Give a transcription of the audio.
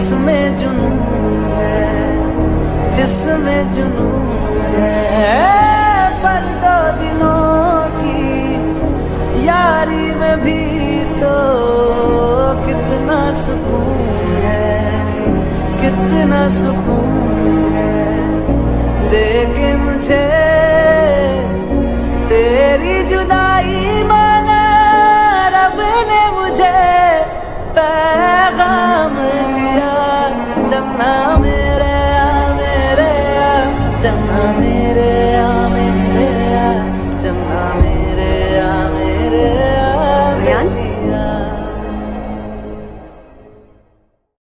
जिसमें जुनून है, जिसमें जुनून है। पर दो दिनों की यारी में भी तो कितना सुकून है, कितना सुकून है। देख मुझे चन्ना मेरे आ मेरे आ चन्ना मेरे आ मेरे आ।